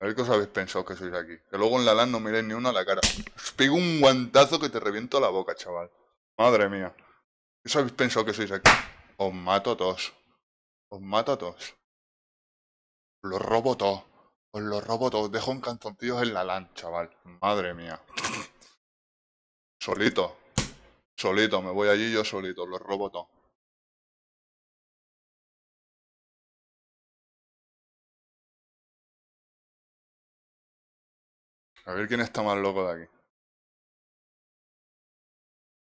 A ver qué os habéis pensado que sois aquí. Que luego en la LAN no miréis ni uno a la cara. Os pego un guantazo que te reviento la boca, chaval. Madre mía. ¿Qué os habéis pensado que sois aquí? Os mato a todos. Os mato a todos. Os los robo todos. Os los robo todos. Dejo en canzoncillos en la LAN, chaval. Madre mía. Solito. Solito. Me voy allí yo solito. Los robo todos. A ver quién está más loco de aquí.